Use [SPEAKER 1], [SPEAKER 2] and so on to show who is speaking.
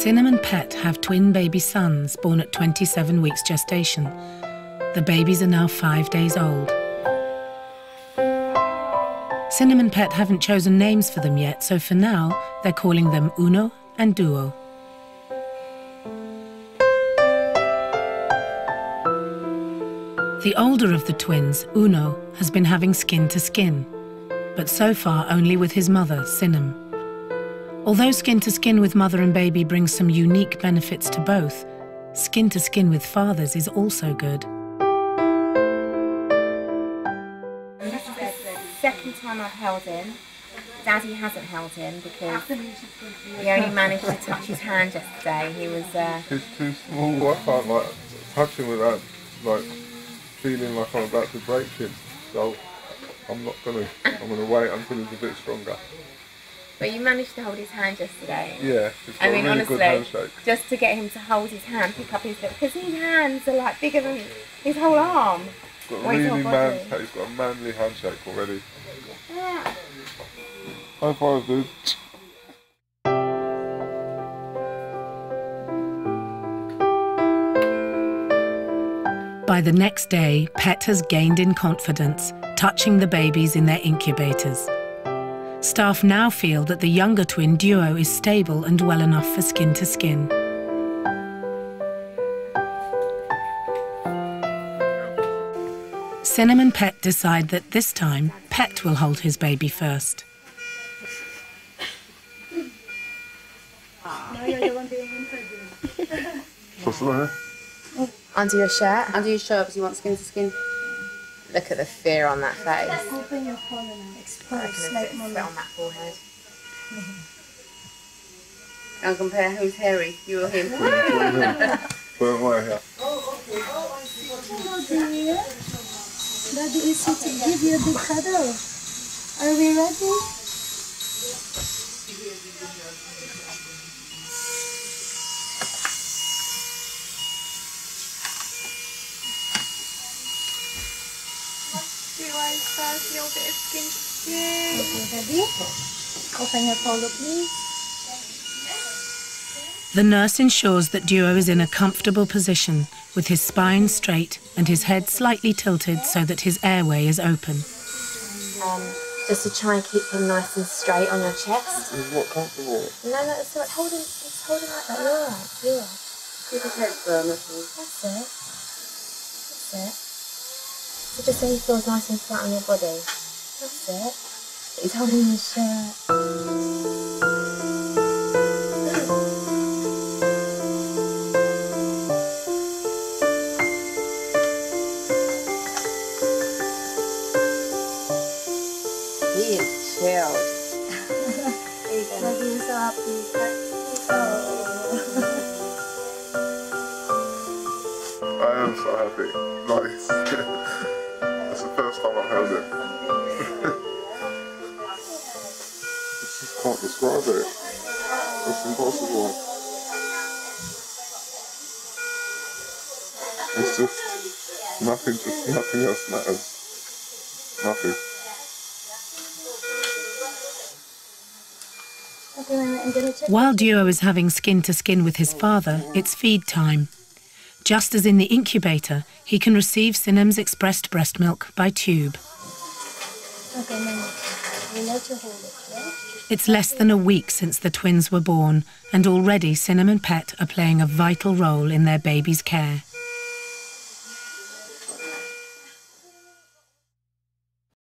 [SPEAKER 1] Sinem and Pet have twin baby sons born at 27 weeks gestation. The babies are now five days old. Sinem and Pet haven't chosen names for them yet, so for now, they're calling them Uno and Duo. The older of the twins, Uno, has been having skin to skin, but so far only with his mother, Sinem. Although skin to skin with mother and baby brings some unique benefits to both, skin to skin with fathers is also good.
[SPEAKER 2] This is the second time I've held him. Daddy hasn't held him because he only managed to touch his hand yesterday. He was. Uh,
[SPEAKER 3] He's too small. I can't like touch him without like feeling like I'm about to break him. So I'm not gonna. I'm gonna wait until he's a bit stronger.
[SPEAKER 2] But you managed to hold his hand yesterday.
[SPEAKER 3] Yeah, he's
[SPEAKER 2] I mean,
[SPEAKER 3] a really
[SPEAKER 2] honestly,
[SPEAKER 3] good handshake.
[SPEAKER 2] just to get him to hold his hand, pick up his because his hands are like bigger than his whole arm.
[SPEAKER 3] He's got a really
[SPEAKER 2] I
[SPEAKER 3] man. He's got a manly handshake already. Yeah. High five, dude.
[SPEAKER 1] By the next day, Pet has gained in confidence, touching the babies in their incubators. Staff now feel that the younger twin duo is stable and well enough for skin to skin. Sinem and Pet decide that this time, Pet will hold his baby first.
[SPEAKER 3] What's the matter?
[SPEAKER 2] Under your shirt, under your shirt because you want skin to skin. Look at the fear on that face.
[SPEAKER 4] Open your collar now.
[SPEAKER 2] I
[SPEAKER 4] Expose
[SPEAKER 2] reckon
[SPEAKER 4] like
[SPEAKER 2] there's a bit of
[SPEAKER 4] mommy.
[SPEAKER 2] sweat on that forehead. And compare who's hairy, you or him.
[SPEAKER 3] Put him right here.
[SPEAKER 4] Oh dear. Daddy is here to give you a big cuddle. Are we ready? Okay, ready? Open your collar, please.
[SPEAKER 1] The nurse ensures that Duo is in a comfortable position, with his spine straight and his head slightly tilted so that his airway is open.
[SPEAKER 2] Um, just to try and keep him nice and straight on your chest.
[SPEAKER 3] He's not comfortable.
[SPEAKER 2] No, no, it's alright. Hold him, just hold like that. You're alright. You're alright. Keep his head firm, that's all. That's it. That's it. So just so he feels nice and flat on your body. That's it. He's holding his shirt. He is chilled.
[SPEAKER 4] Daddy is so happy.
[SPEAKER 3] I am so happy. Nice. Just can't describe it. It's impossible. It's just nothing. Just nothing else matters. Nothing.
[SPEAKER 4] Okay, Mama, I'm gonna check.
[SPEAKER 1] While Duo is having skin to skin with his father, it's feed time. Just as in the incubator, he can receive Sinem's expressed breast milk by tube.
[SPEAKER 4] Okay,
[SPEAKER 1] It's less than a week since the twins were born, and already Sinem and Pet are playing a vital role in their baby's care.